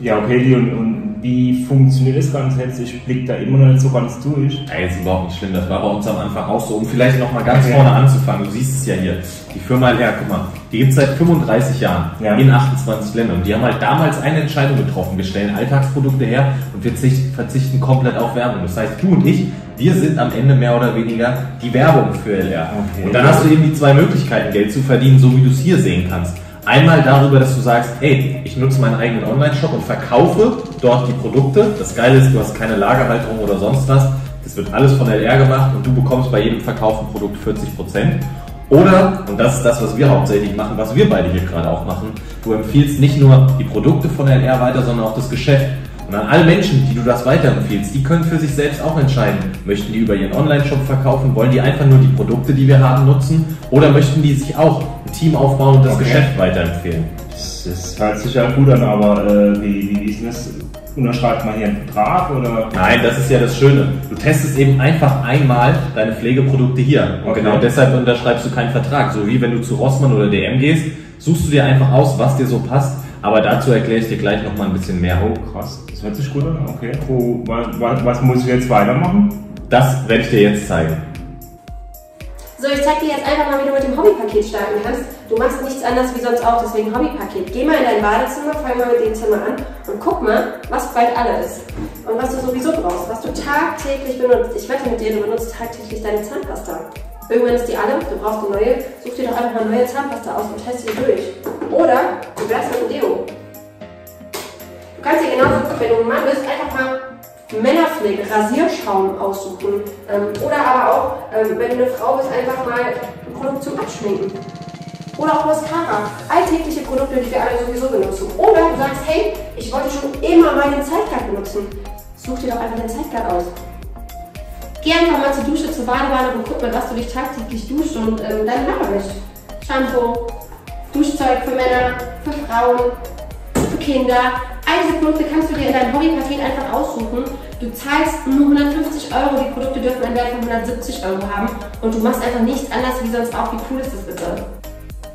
Ja, okay, und, und wie funktioniert das Ganze jetzt? Ich blick da immer noch nicht so ganz durch. Ja, ist überhaupt nicht schlimm. Das war bei uns am Anfang auch so. Um vielleicht noch mal ganz okay. vorne anzufangen. Du siehst es ja hier. Die Firma LR, guck mal, die gibt es seit 35 Jahren ja. in 28 Ländern. Und die haben halt damals eine Entscheidung getroffen. Wir stellen Alltagsprodukte her und wir verzichten komplett auf Werbung. Das heißt, du und ich, wir sind am Ende mehr oder weniger die Werbung für LR. Okay. Und dann hast du eben die zwei Möglichkeiten, Geld zu verdienen, so wie du es hier sehen kannst. Einmal darüber, dass du sagst, hey, ich nutze meinen eigenen Online-Shop und verkaufe dort die Produkte. Das Geile ist, du hast keine Lagerhalterung oder sonst was. Das wird alles von LR gemacht und du bekommst bei jedem verkauften Produkt 40 Prozent. Oder, und das ist das, was wir hauptsächlich machen, was wir beide hier gerade auch machen, du empfiehlst nicht nur die Produkte von LR weiter, sondern auch das Geschäft. Und an alle Menschen, die du das weiterempfiehlst, die können für sich selbst auch entscheiden, möchten die über ihren Online-Shop verkaufen, wollen die einfach nur die Produkte, die wir haben, nutzen oder möchten die sich auch Team aufbauen und das okay. Geschäft weiterempfehlen. Das, das hört sich ja gut an, aber äh, wie, wie ist das? Unterschreibt man hier einen Vertrag oder? Nein, das ist ja das Schöne. Du testest eben einfach einmal deine Pflegeprodukte hier. Und okay. genau deshalb unterschreibst du keinen Vertrag. So wie wenn du zu Rossmann oder DM gehst, suchst du dir einfach aus, was dir so passt aber dazu erkläre ich dir gleich noch mal ein bisschen mehr. Oh, krass. Das hört sich gut an. Okay. Wo, was, was muss ich jetzt weitermachen? Das werde ich dir jetzt zeigen. So, ich zeige dir jetzt einfach mal, wie du mit dem Hobbypaket starten kannst. Du machst nichts anderes wie sonst auch, deswegen Hobbypaket. Geh mal in dein Badezimmer, fang mal mit dem Zimmer an und guck mal, was bald alle ist. Und was du sowieso brauchst, was du tagtäglich benutzt. Ich wette mit dir, du benutzt tagtäglich deine Zahnpasta. Irgendwann ist die alle, du brauchst eine neue, such dir doch einfach mal neue Zahnpasta aus und teste sie durch. Oder du bleibst mit dem Deo. Du kannst dir genauso, wenn du ein Mann bist, einfach mal Männerpflege, Rasierschaum aussuchen. Ähm, oder aber auch, ähm, wenn du eine Frau bist, einfach mal ein Produkt zum Abschminken. Oder auch Mascara. Alltägliche Produkte, die wir alle sowieso benutzen. Oder du sagst, hey, ich wollte schon immer meinen Zeitguard benutzen. Such dir doch einfach den Zeitguard aus. Geh einfach mal zur Dusche, zur Badewanne und guck mal, was du dich tagtäglich duscht und ähm, dann mach ich. Shampoo, Duschzeug für Männer, für Frauen, für Kinder. Diese Produkte kannst du dir in deinem Hobbypaket einfach aussuchen. Du zahlst nur 150 Euro, die Produkte dürfen einen Wert von 170 Euro haben und du machst einfach nichts anders wie sonst auch. Wie cool ist das bitte?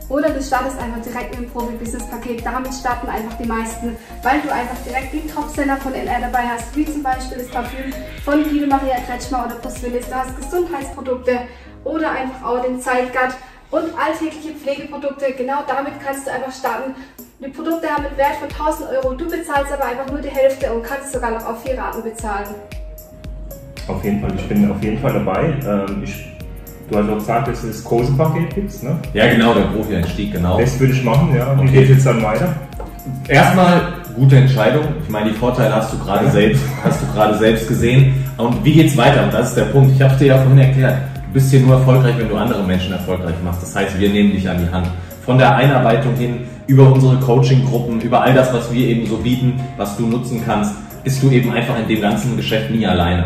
Oder du startest einfach direkt mit dem Profi-Business-Paket. Damit starten einfach die meisten, weil du einfach direkt die Top-Seller von LR dabei hast, wie zum Beispiel das Parfüm von Guido Maria Kretschmer oder Postwillis. Du hast Gesundheitsprodukte oder einfach auch den Zeitguard und alltägliche Pflegeprodukte. Genau damit kannst du einfach starten. Die Produkte haben einen Wert von 1000 Euro. Du bezahlst aber einfach nur die Hälfte und kannst sogar noch auf vier Raten bezahlen. Auf jeden Fall, ich bin auf jeden Fall dabei. Ähm, ich Du hast auch gesagt, dass es das große Paket gibt, ne? Ja, genau, der Profi-Einstieg, genau. Das würde ich machen, ja. Wie okay. geht jetzt dann weiter? Erstmal gute Entscheidung. Ich meine, die Vorteile hast du gerade ja. selbst, hast du gerade selbst gesehen. Und wie geht's weiter? Und das ist der Punkt. Ich habe es dir ja vorhin erklärt. Du bist hier nur erfolgreich, wenn du andere Menschen erfolgreich machst. Das heißt, wir nehmen dich an die Hand. Von der Einarbeitung hin, über unsere Coaching-Gruppen, über all das, was wir eben so bieten, was du nutzen kannst, bist du eben einfach in dem ganzen Geschäft nie alleine.